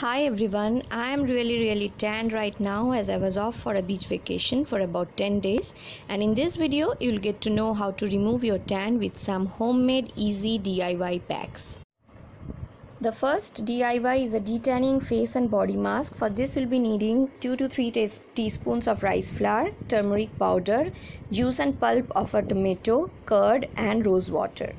Hi everyone, I am really really tanned right now as I was off for a beach vacation for about 10 days and in this video you'll get to know how to remove your tan with some homemade easy DIY packs. The first DIY is a detanning face and body mask. For this we'll be needing 2 to 3 teaspoons of rice flour, turmeric powder, juice and pulp of a tomato, curd and rose water.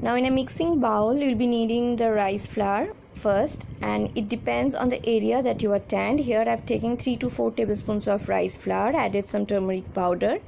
Now in a mixing bowl you'll be needing the rice flour, first and it depends on the area that you are tanned here I've taken 3 to 4 tablespoons of rice flour added some turmeric powder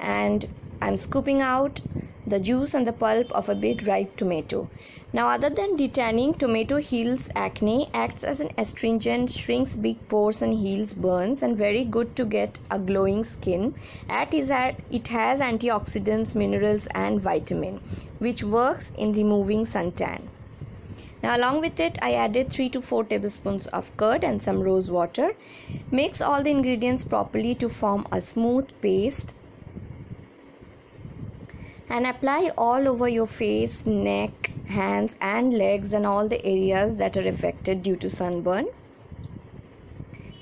and I'm scooping out the juice and the pulp of a big ripe tomato. Now other than detanning tomato heals acne acts as an astringent shrinks big pores and heals burns and very good to get a glowing skin. At is that it has antioxidants minerals and vitamin which works in removing suntan now along with it I added 3 to 4 tablespoons of curd and some rose water. Mix all the ingredients properly to form a smooth paste and apply all over your face, neck, hands and legs and all the areas that are affected due to sunburn.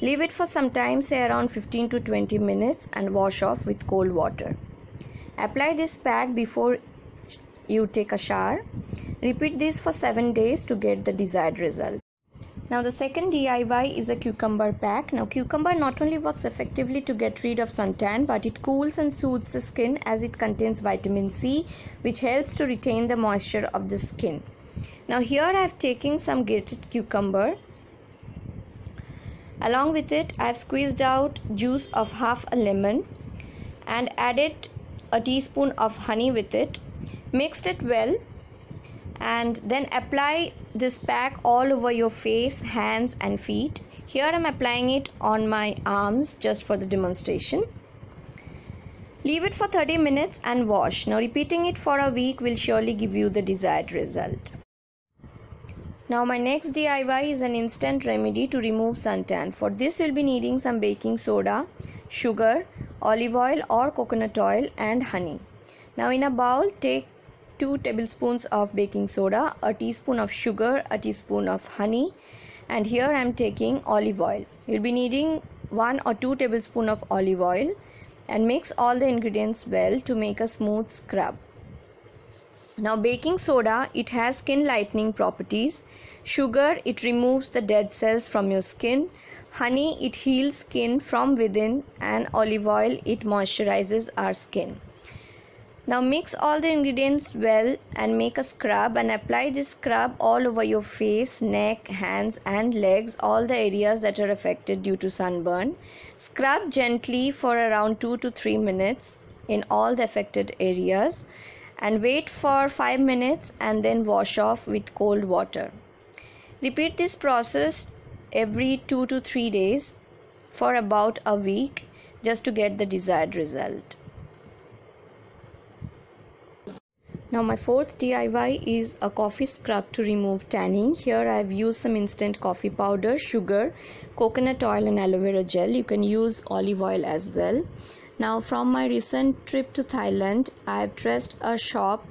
Leave it for some time say around 15 to 20 minutes and wash off with cold water. Apply this pack before you take a shower Repeat this for 7 days to get the desired result. Now the second DIY is a cucumber pack. Now cucumber not only works effectively to get rid of suntan but it cools and soothes the skin as it contains vitamin C which helps to retain the moisture of the skin. Now here I have taken some grated cucumber. Along with it I have squeezed out juice of half a lemon and added a teaspoon of honey with it. Mixed it well and then apply this pack all over your face hands and feet here I'm applying it on my arms just for the demonstration leave it for 30 minutes and wash now repeating it for a week will surely give you the desired result now my next DIY is an instant remedy to remove suntan. For this we'll be needing some baking soda, sugar, olive oil or coconut oil and honey. Now in a bowl take 2 tablespoons of baking soda, a teaspoon of sugar, a teaspoon of honey and here I am taking olive oil. You'll be needing 1 or 2 tablespoon of olive oil and mix all the ingredients well to make a smooth scrub. Now baking soda it has skin lightening properties. Sugar it removes the dead cells from your skin. Honey it heals skin from within and olive oil it moisturizes our skin. Now mix all the ingredients well and make a scrub and apply this scrub all over your face, neck, hands and legs, all the areas that are affected due to sunburn. Scrub gently for around 2 to 3 minutes in all the affected areas and wait for 5 minutes and then wash off with cold water. Repeat this process every 2 to 3 days for about a week just to get the desired result. Now my fourth DIY is a coffee scrub to remove tanning. Here I have used some instant coffee powder, sugar, coconut oil and aloe vera gel. You can use olive oil as well. Now from my recent trip to Thailand, I have traced a shop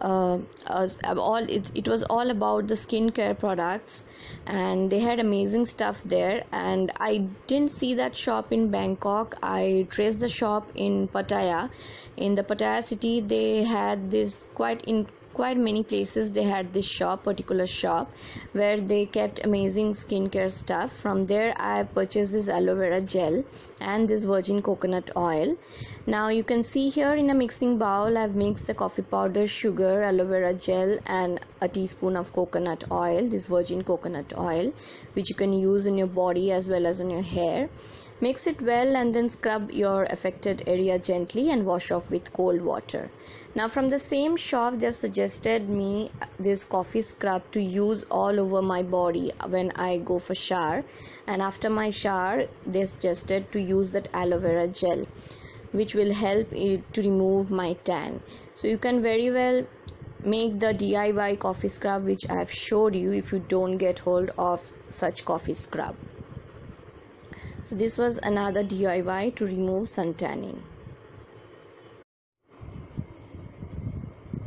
uh, uh, all it, it was all about the skincare products and they had amazing stuff there. And i didn't see that shop in bangkok. I traced the shop in pattaya. In the pattaya city they had this quite in quite many places they had this shop particular shop where they kept amazing skincare stuff. From there i purchased this aloe vera gel and this virgin coconut oil. Now you can see here in a mixing bowl i've mixed the coffee powder sugar aloe vera gel and a teaspoon of coconut oil this virgin coconut oil which you can use in your body as well as on your hair. Mix it well and then scrub your affected area gently and wash off with cold water. Now from the same shop they have suggested me this coffee scrub to use all over my body when I go for shower. And after my shower they suggested to use that aloe vera gel which will help it to remove my tan. So you can very well make the DIY coffee scrub which I have showed you if you don't get hold of such coffee scrub so this was another DIY to remove sun tanning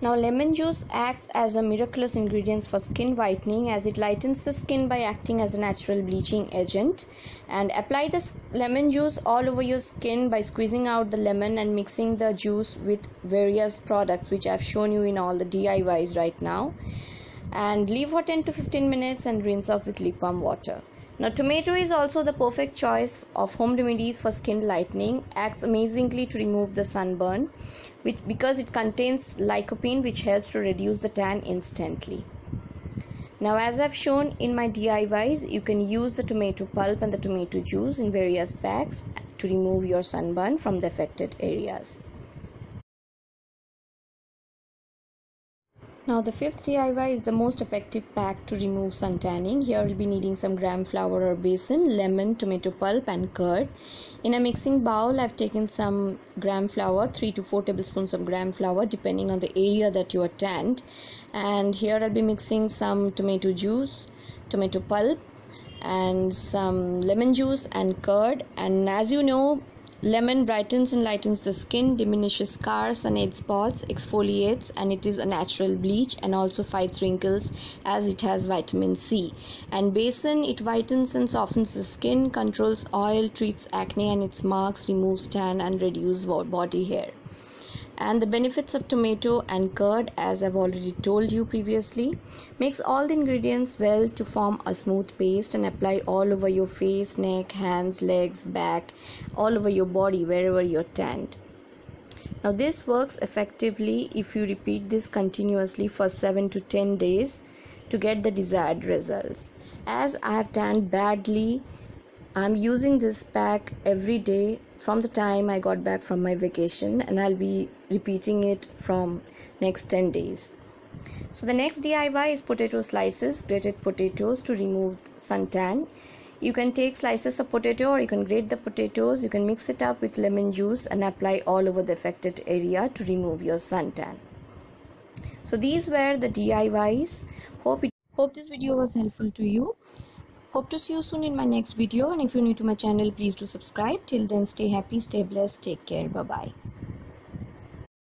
Now lemon juice acts as a miraculous ingredient for skin whitening as it lightens the skin by acting as a natural bleaching agent and apply the lemon juice all over your skin by squeezing out the lemon and mixing the juice with various products which I've shown you in all the DIYs right now and leave for 10 to 15 minutes and rinse off with lukewarm water. Now, tomato is also the perfect choice of home remedies for skin lightening. Acts amazingly to remove the sunburn, which, because it contains lycopene, which helps to reduce the tan instantly. Now, as I've shown in my DIYs, you can use the tomato pulp and the tomato juice in various packs to remove your sunburn from the affected areas. Now the fifth DIY is the most effective pack to remove sun tanning. Here we'll be needing some gram flour or besan, lemon, tomato pulp and curd. In a mixing bowl I've taken some gram flour, 3 to 4 tablespoons of gram flour depending on the area that you are tanned. And here I'll be mixing some tomato juice, tomato pulp and some lemon juice and curd and as you know Lemon brightens and lightens the skin, diminishes scars and age spots, exfoliates, and it is a natural bleach and also fights wrinkles as it has vitamin C. And besan, it whitens and softens the skin, controls oil, treats acne and its marks, removes tan, and reduces body hair and the benefits of tomato and curd as I've already told you previously. Mix all the ingredients well to form a smooth paste and apply all over your face, neck, hands, legs, back, all over your body wherever you're tanned. Now this works effectively if you repeat this continuously for 7 to 10 days to get the desired results. As I have tanned badly, I'm using this pack every day from the time I got back from my vacation and I'll be repeating it from next 10 days. So the next DIY is potato slices, grated potatoes to remove suntan. You can take slices of potato or you can grate the potatoes. You can mix it up with lemon juice and apply all over the affected area to remove your suntan. So these were the DIYs. Hope it, hope this video was helpful to you. Hope to see you soon in my next video and if you're new to my channel please do subscribe. Till then stay happy, stay blessed, take care. Bye bye.